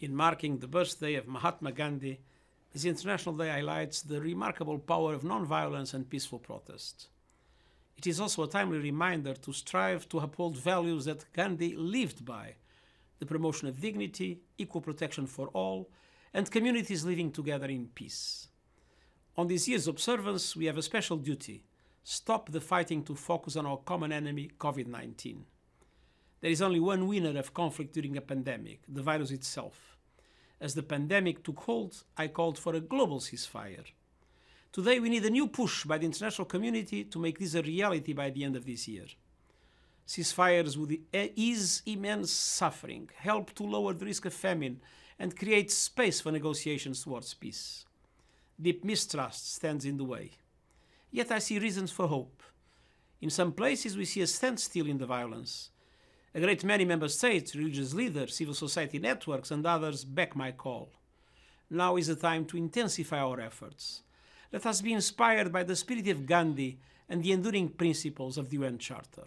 In marking the birthday of Mahatma Gandhi, this International Day highlights the remarkable power of non-violence and peaceful protest. It is also a timely reminder to strive to uphold values that Gandhi lived by the promotion of dignity, equal protection for all, and communities living together in peace. On this year's observance, we have a special duty stop the fighting to focus on our common enemy, COVID 19. There is only one winner of conflict during a pandemic the virus itself. As the pandemic took hold, I called for a global ceasefire. Today, we need a new push by the international community to make this a reality by the end of this year. Ceasefires would ease immense suffering, help to lower the risk of famine, and create space for negotiations towards peace. Deep mistrust stands in the way. Yet I see reasons for hope. In some places, we see a standstill in the violence. A great many member states, religious leaders, civil society networks, and others back my call. Now is the time to intensify our efforts. Let us be inspired by the spirit of Gandhi and the enduring principles of the UN Charter.